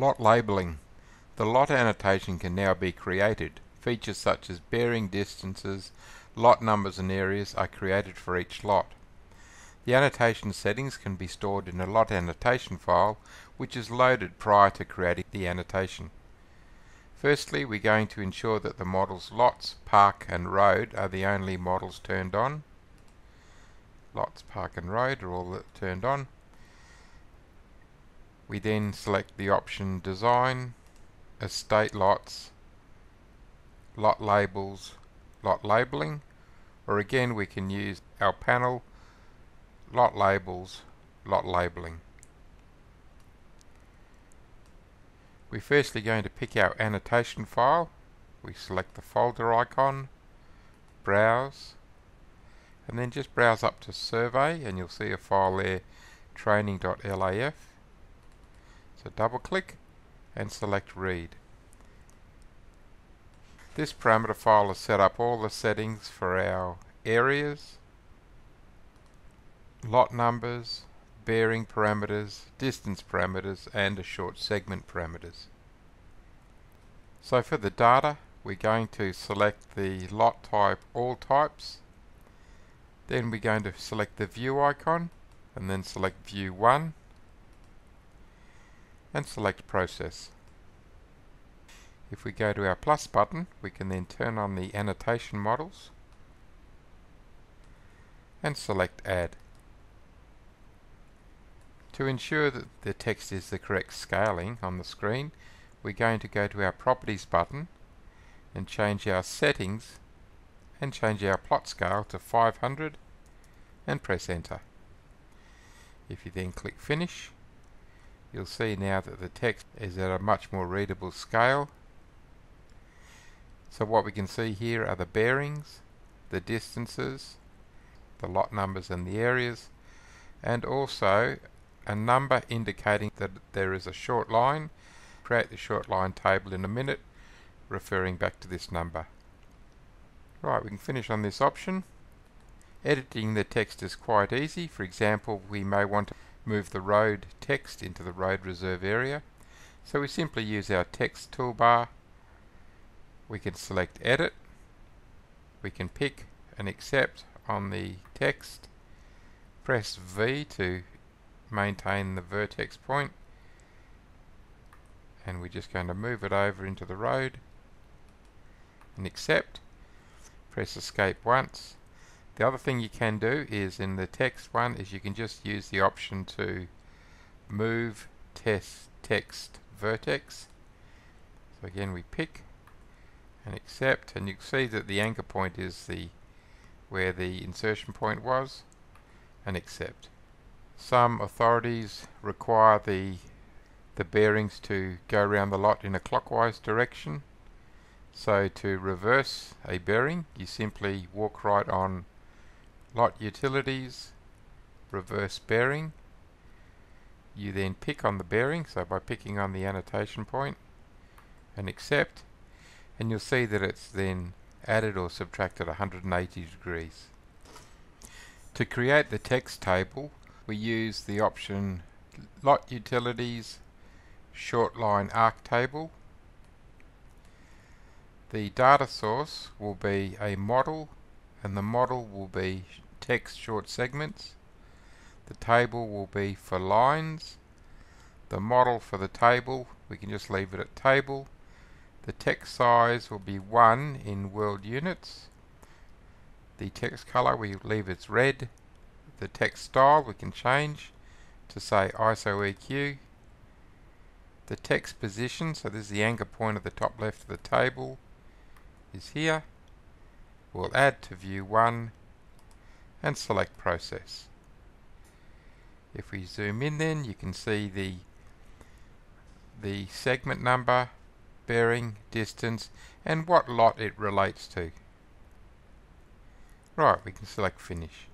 Lot labeling. The lot annotation can now be created. Features such as bearing distances, lot numbers and areas are created for each lot. The annotation settings can be stored in a lot annotation file which is loaded prior to creating the annotation. Firstly, we're going to ensure that the models lots, park and road are the only models turned on. Lots, park and road are all turned on. We then select the option design, estate lots, lot labels, lot labeling, or again we can use our panel, lot labels, lot labeling. We're firstly going to pick our annotation file. We select the folder icon, browse, and then just browse up to survey and you'll see a file there, training.laf. So double click and select read. This parameter file has set up all the settings for our areas, lot numbers, bearing parameters, distance parameters and a short segment parameters. So for the data we're going to select the lot type all types then we're going to select the view icon and then select view 1 and select process. If we go to our plus button we can then turn on the annotation models and select add. To ensure that the text is the correct scaling on the screen, we're going to go to our Properties button and change our settings and change our plot scale to 500 and press enter. If you then click finish, you'll see now that the text is at a much more readable scale. So what we can see here are the bearings, the distances, the lot numbers and the areas, and also a number indicating that there is a short line. Create the short line table in a minute, referring back to this number. Right, we can finish on this option. Editing the text is quite easy. For example, we may want to move the road text into the road reserve area. So we simply use our text toolbar. We can select edit. We can pick and accept on the text. Press V to maintain the vertex point and we're just going to move it over into the road and accept press escape once the other thing you can do is in the text one is you can just use the option to move test text vertex so again we pick and accept and you can see that the anchor point is the where the insertion point was and accept some authorities require the the bearings to go around the lot in a clockwise direction. So to reverse a bearing, you simply walk right on lot utilities, reverse bearing. You then pick on the bearing, so by picking on the annotation point and accept, and you'll see that it's then added or subtracted 180 degrees. To create the text table, we use the option lot utilities short line arc table the data source will be a model and the model will be text short segments. The table will be for lines. The model for the table we can just leave it at table. The text size will be 1 in world units. The text color we leave as red. The text style we can change to say ISO EQ. The text position, so this is the anchor point at the top left of the table, is here. We'll add to view 1 and select process. If we zoom in then you can see the the segment number, bearing, distance and what lot it relates to. Right, we can select finish.